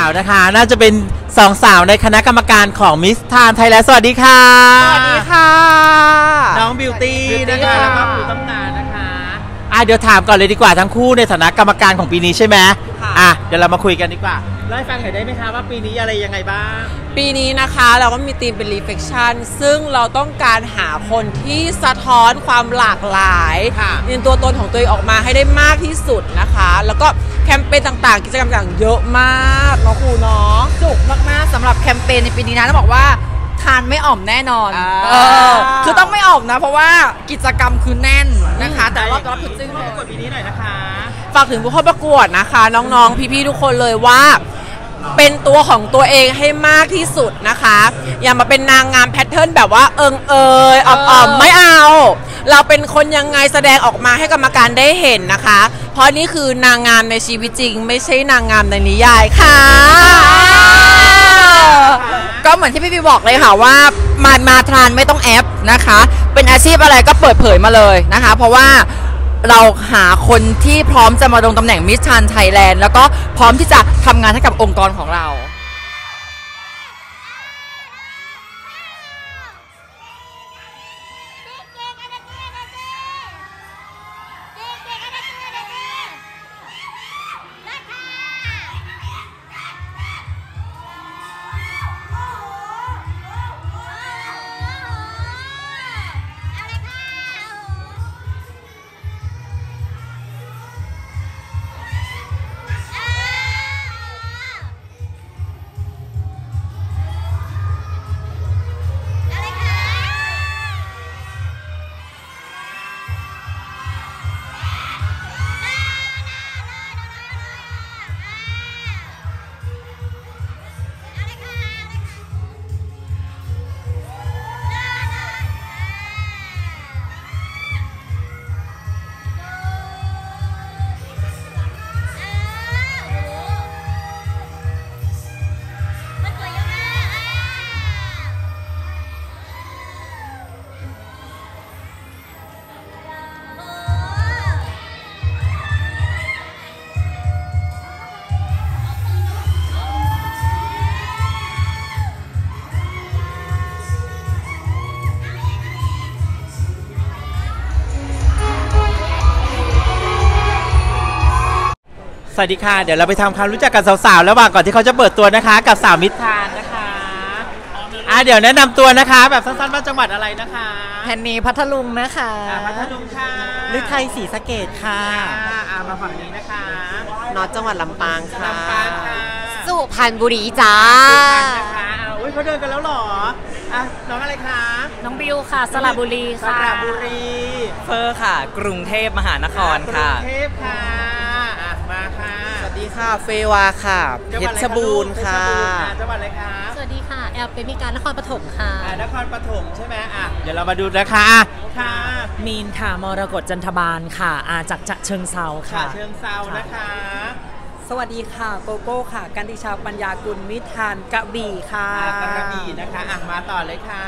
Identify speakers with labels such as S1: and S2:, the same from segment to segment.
S1: าวนะคะ น่าจะเป็
S2: นสองสาวในคณะกรรมการของมิสทานไทยแลนด์สวัสดีค่ะ
S3: สวัสดีค่ะ
S2: น้องบิวตี้
S3: Beauty
S2: นะคะ
S3: ค่ะ
S2: แล้วก็ครูตำนานนะคะอะเดี๋ยวถามก่อนเลยดีกว่าทั้งคู่ในฐานะกรรมการของปีนี้ใช่ไหมอะเดี๋ยวเรามาคุยกันดีกว่าเล่าให้ฟังหน่อยได้ไหมคะว่าปีนี้อะไรยังไงบ้าง
S3: ปีนี้นะคะเราก็มีธีมเป็น reflection ซึ่งเราต้องการหาคนที่สะท้อนความหลากหลาย
S2: ค่ะ
S3: ในตัวตนของตัวเองออกมาให้ได้มากที่สุดนะคะ แล้วก็แคมเปญต่างๆ กิจกรรมต่างๆเยอะมากเนาะครูเนาะ
S4: จุกมากๆสำหรับแคมเปญในปีนี้นะต้องบอกว่าทานไม่อ่อมแน่นอน
S3: อ่า
S4: เออคือต้องไม่อ่อมนะ เพราะว่ากิจกรรมคือแน่นนะคะ แต่รอบรอบคือจึ้ง
S2: ผู้
S4: เล
S2: ประกวด
S4: ย
S2: ปีนี้หน่อยนะคะ
S3: ฝากถึงผู้เข้าประกวดนะคะ น้องๆ พี่ๆ ทุกคนเลยว่า เป็นตัวของตัวเองให้มากที่สุดนะคะ อย่ามาเป็นนางงามแพทเทิร์นแบบว่าเอิงเอยอ่อมๆไม่เอา เราเป็นคนยังไงแสดงออกมาให้กรรมการได้เห็นนะคะ เพราะนี่คือนางงามในชีวิตจริง ไม่ใช่นางงามในนิยายค่ะ
S4: ก็เหมือนที่พี่พีบอกเลยค่ะว่ามามาทานไม่ต้องแอปนะคะ เป็นอาชีพอะไรก็เปิดเผยมาเลยนะคะ เพราะว่าเราหาคนที่พร้อมจะมาลงตำแหน่งมิสชันไทยแลนด์แล้วก็พร้อมที่จะทำงานให้กับองค์กรของเรา
S2: วัสดีค่ะ เดี๋ยวเราไปทำความรู้จักกับสาวๆระหว่างก่อนที่เขาจะเปิดตัวนะคะ กับสาวมิตรทานนะคะอะเดี๋ยวแนะนำตัวนะคะ แบบสั้นๆว่าจังหวัดอะไรนะคะ
S5: แผ่นนี้พัทลุงนะคะ
S2: อะพัทลุงค่ะ
S5: ฤทัยศรีสะเกดค่ะ
S2: อะอะมาฝั่งนี้นะคะ
S5: น็อตจังหวัดลำปางค่ะ
S2: ลำปางค่ะ
S5: สุพรรณบุรีจ้า
S2: สุพรรณนะคะอะอุ้ยเขาเดินกันแล้วเหรออะน้องอะไรคะ
S5: น้องบิวค่ะ สระบุรี
S2: สระบุรี
S5: เฟอร์ค่ะ กรุงเทพมหานครค่ะ
S2: กรุงเทพค่ะอะมาค่ะ
S3: สวัสดี ค่ะ เฟวาค่ะเพชรบูรณ์ค่ะ
S2: จังหวัดอะไรคะ
S6: สวัสดีค่ะ แอลเป็นมีการนครปฐมค่ะ
S2: อะนครปฐมใช่ไหมอะเดี๋ยวเรามาดูนะคะอะค่ะ
S5: มีนค่ะมรกตจันทบาลค่ะอาจากจะเชิงเซา
S2: ค่ะ
S5: ค่ะ
S2: เชิงเซานะคะ
S3: สวัสดีค่ะโกโก้ค่ะ กันติชาปัญญากุลมิทานกระบี่ค่ะ
S2: อะ กระบี่นะคะอะมาต่อเลยค่ะ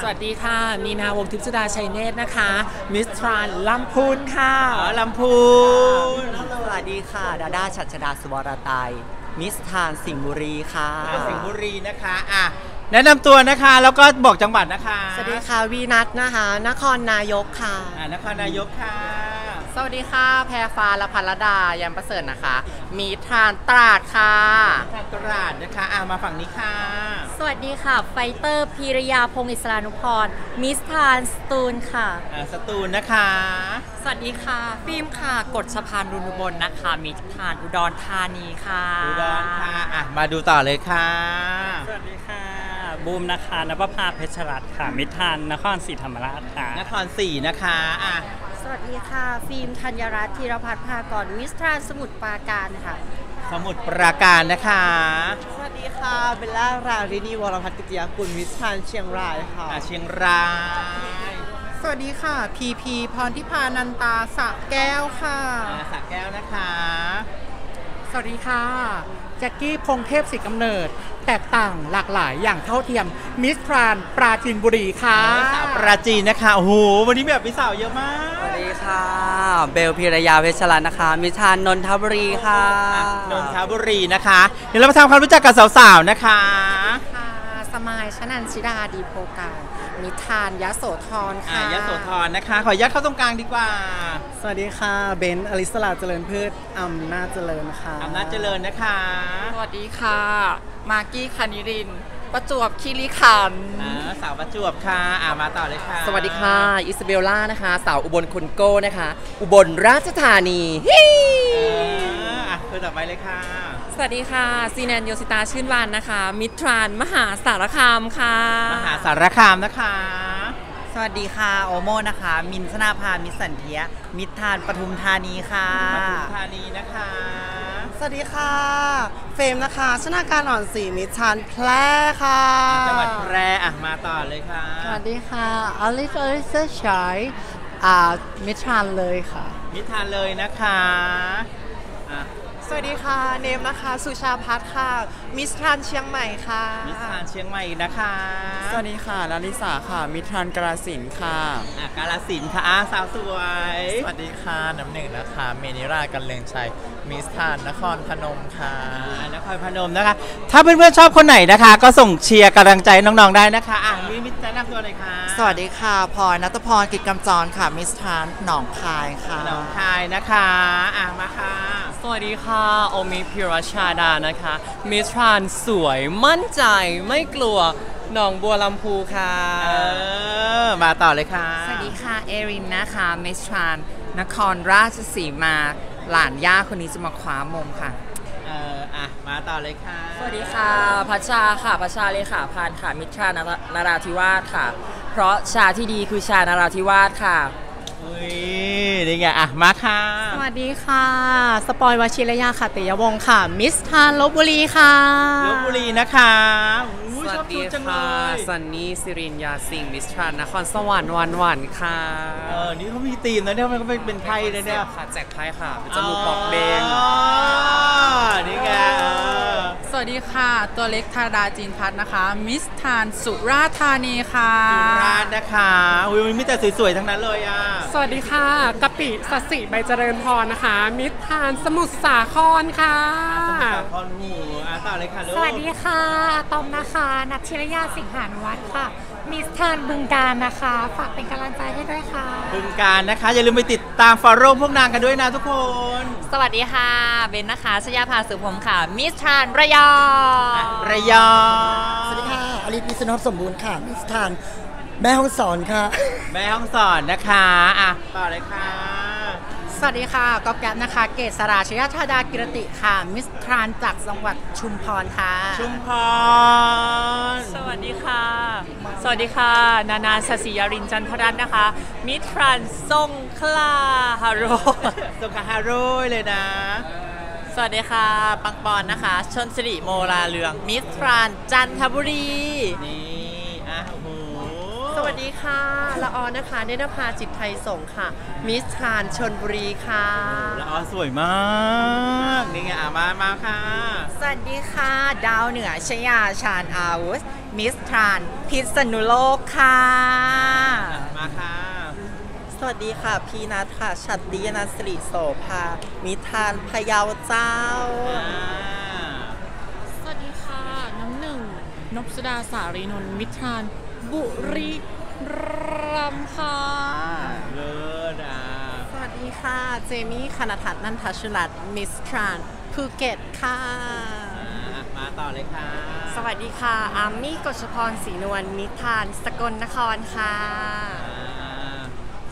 S5: สวัสดีค่ะ มีนาวงทิพย์สุดาชัยเนตรนะคะ มิสทรานลำพูนค่ะ
S2: อ๋อลำพูน
S5: สวัสดีค่ะ ดาดาชัชดาสุวรตายมิสทานสิงห์บุรีค่ะ
S2: อะสิงห์บุรีนะคะอะแนะนำตัวนะคะแล้วก็บอกจังหวัดนะคะ
S5: สวัสดีค่ะวีนัทนะคะ นครนายกค่ะ
S2: อะนครนายกค่ะ
S3: สวัสดีค่ะ แพรฟ้าและพัลดายันประเสริฐนะคะ มีทานตราดค่ะ
S2: ทางตราดนะคะอะมาฝั่งนี้ค่ะ
S6: สวัสดีค่ะ ไฟเตอร์พีรยาพงศ์อิสรานุพร มิสทานสตูลค่ะ
S2: อะสตูลนะคะ
S5: สวัสดีค่ะ ฟิล์มค่ะกฎสะพานรุนบนนะคะมิทานอุดรธานีค่ะ
S2: อุดรค่ะอะ มาดูต่อเลยค่ะ
S7: สวัสดีค่ะ บูมนะคะนภพาเพชรรัตน์ค่ะ มิตรทานนครศรีธรรมราชค่ะ
S2: นครศรีนะคะอะ
S6: ส วัสดีค่ะ ฟิล์มธัญรัตน์ธีรพัฒน์ภากรมิสทานสมุทรปราการค่ะ
S2: สมุทรปราการนะคะ
S3: สวัสดีค่ะเบลล่ารารินีวรพัฒน์กิติยากุลมิสทานเชียงรายค่ะ
S2: อะเชียงราย
S3: สวัสดีค่ะ พีพีพรทิพานันตาสระแก้วค่ะ
S2: อะสระแก้วนะคะ
S3: ส
S8: วัสดีค่ะ แจ็คกี้พงเทพศิกำเนิด แตกต่างหลากหลายอย่างเท่าเทียมมิสทรานปราจีนบุรีค่ะ
S2: สาวปราจีนนะคะ โอ้โห วันนี้แบบมีสาวเยอะมาก
S9: สวัสดี ค่ะ เบลพิรยาเพชรรัตน์นะคะ มิทานนนทบุรีค่ะ
S2: นนทบุรีนะคะ เดี๋ยวเรามาทำความรู้จักกับสาวๆนะคะ
S10: ค่ะสมายชนันชิดาดีโพกานิทานยโสธร
S2: อ่า
S10: ค่ะ
S2: ยโสธรนะคะ ขออนุญาตเข้าตรงกลางดีกว่า
S8: สวัสดีค่ะ เบนซ์อลิสลาเจริญพืชอำนาจเจริญค่ะ
S2: อำนาจเจริญนะคะ
S3: สวัสดีค่ะ มากกี้คานิริน ประจวบคีรีขันธ์
S2: อ่าสาวประจวบค่ะอ่ามาต่อเลยค่ะ
S9: สวัสดีค่ะ อิสเบลล่านะคะ สาวอุบลคุณโก้นะคะ อุบลราชธานีฮิ
S2: อ่าอะคนต่อไปเลยค่ะ
S3: สวัสดีค่ะ ซีแนนโยสิตาชื่นวานนะคะ มิตรานมหาสารคามค่ะ
S2: มหาสารคามนะคะ
S5: สวัสดีค่ะ โอโมนะคะ มินชนาภามิตรสันเทีย มิตรทานปทุมธานีค่ะ
S2: ปทุมธานีนะคะ
S11: สวัสดีค่ะ เฟรมนะคะชนาการอ่อนสีมิตรชันแพร่ค่ะ
S2: จังหวัดแพร่อะมาต่อเลยค่ะ
S8: สวัสดีค่ะอลิสอลิสชายอ่ามิทรานเลยค่ะ
S2: นิทานเลยนะคะอะ
S11: สวัสดีค่ะ เนมนะคะ สุชาพัฒน์ค่ะมิสทรานเชียงใหม่ค่ะ
S2: นิทานเชียงใหม่นะคะ
S9: สวัสดีค่ะลาลิสาค่ะ มิทานกราสินค่ะ
S2: อะกาลสินธุ์ค่ะอะสาวสวย
S9: สวัสดีค่ะ น้ำหนึ่งนะคะ เมนิรากันเลงชัย มิสทานนครพนมค่ะ
S2: อ่านครพนมนะคะ ถ้าเพื่อนๆชอบคนไหนนะคะ ก็ส่งเชียร์กำลังใจน้องๆได้นะคะอะมีมิตรแนะนำตัวหน่อยค่ะ
S11: สวัสดีค่ะพลอยนัทพรกิจกำจรค่ะ มิสทรานหนองคายค่ะ
S2: หนองคายนะคะ อะมาค่ะ
S3: สวัสดีค่ะ โอมิพิรชาดานะคะ มิตรานสวยมั่นใจไม่กลัวหนองบัวลำพูค่ะ
S2: เออมาต่อเลยค่ะ
S3: สวัสดีค่ะ เอรินนะคะมิสทรานนครราชสีมาหลานย่าคนนี้จะมาคว้ามงค่ะ
S2: เอออะ มาต่อเลยค่ะ
S3: สวัสดีค่ะ พัชชาค่ะ พัชชาเลขาพานค่ะ มิตรานนาราธิวาสค่ะ เพราะชาที่ดีคือชานาราธิวาสค่ะ
S2: อุ้ยนี่ไงอะมาค่ะ
S8: สวัสดีค่ะ สปอยวชิรยาค่ะติยวงศ์ค่ะ มิสทานลบบุรีค่ะ
S2: ลบบุรีนะคะอุ้ย
S3: ส
S2: ช
S3: วั
S2: อ
S3: ส
S2: บ
S3: ดี
S2: ชุดจังเล
S3: ค่ะ
S2: ย
S3: ซันนี่สิรินยาสิงห์มิสทรานนครสวรรค์วันหวันค่ะ
S2: เออนี่เขามีธีมนะเนี่ยมันก็เป็นไพ่เลยเนี่ย
S3: ค่ะแจกไพ่ค่ะเป็นจมูกปอกเบง
S2: อ๋อนี่ไงเออ
S8: สวัสดีค่ะ ตัวเล็กธาดาจีนพัฒน์นะคะ มิสทานสุราษฎร์ธานีค่ะ
S2: สุราษฎร์นะคะอุ้ยมีแต่สวยๆทั้งนั้นเลยอะ
S8: สวัสดีค่ะกะปิสสิใบเจริญพรนะคะ มิสทานสมุทรสาครค่ะ
S2: สาวพรหูอะต่อเลยค่ะลูก
S6: สวัสดีค่ะตอมนะคะนัทชิรยาสิงหานุวัฒน์ค่ะ Miss Trans บึงกาฬนะคะ ฝากเป็นกำลังใจให้ด้วยค่ะ
S2: บึงกาฬนะคะ อย่าลืมไปติดตาม follow พวกนางกันด้วยนะทุกคน
S5: สวัสดีค่ะ เบนนะคะชยาภาสุพรมค่ะ Miss Trans ระยอง
S2: ระยอง
S12: สวัสดีค่ะอลิศวิศนพสมบูรณ์ค่ะ Miss Trans แม่ฮ่องสอนค่ะ
S2: แม่ฮ่องสอนนะคะอะต่อเลยค่ะ
S8: สวัสดีค่ะกอบแก๊ปนะคะ เกษราชยธาดากิรติค่ะ Miss Trans จากจังหวัดชุมพรค่ะ
S2: ชุมพร
S3: สวัสดีค่ะ สวัสดีค่ะ นานาสศิยารินจันทรัตน์นะคะ มิทรันทรงคลาฮาโร
S2: สงขลาฮาโร่เลยนะ
S3: สวัสดีค่ะ ปังปอนนะคะ ชนสิริโมลาเรือง มิทรานจันทบุรี
S2: นี่อะโอ้โห
S11: ส วัสดีค่ะ ละออนะคะเนนภาจิตไทยสงฆ์ค่ะ มิสทรานชนบุรีค่ะ
S2: แล้วอ๋อสวยมาก นี่ไงอะมามาค่ะ
S5: สวัสดีค่ะ ดาวเหนือชยาชาญอาวุธ มิสทรานพิษณุโลกค่ะ
S2: อะ มาค่ะ
S11: สวัสดีค่ะ พีนัทค่ะ ชัดดีนัสริโสภา มิทานพะเยาเจ้า
S2: อ่า
S8: สวัสดีค่ะ น้ำหนึ่งนพสุดาสารีนนท์มิทรานบุรี รัมย์ค่ะ
S2: เลิศอะ
S11: สวัสดีค่ะ เจมี่คณทัศน์นันทชุรัตน์ Miss Trans ภูเก็ตค่ะ
S2: อะมาต่อเลยค่ะ
S10: สวัสดีค่ะ อาร์มี่กฤษพรศรีนวล Miss Trans สกลนครค่ะ
S2: อ่า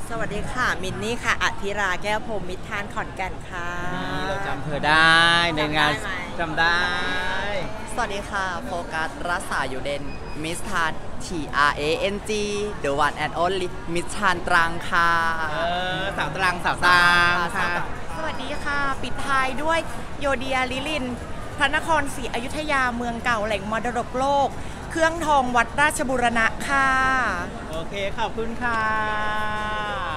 S11: สวัสดีค่ะ มินนี่ค่ะอธิราแก้วพรหม Miss Trans ขอนแก่นค่ะ
S2: นี่เราจำเธอได้ในงาน
S11: จำได้ไหม
S2: จำได้
S11: สวัสดีค่ะ โฟกัสรัศาอยู่เด่นมิสทาน T R A N G The One and Only มิสทานตรังค่ะ
S2: เออสาวตรังสาวตรังค่ะ
S10: สวัสดีค่ะ ปิดท้ายด้วยโยเดียลิลิน พระนครศรีอยุธยาเมืองเก่าแหล่งมรดกโลก เครื่องทองวัดราชบุรณะค่ะ
S2: โอเค ขอบคุณค่ะ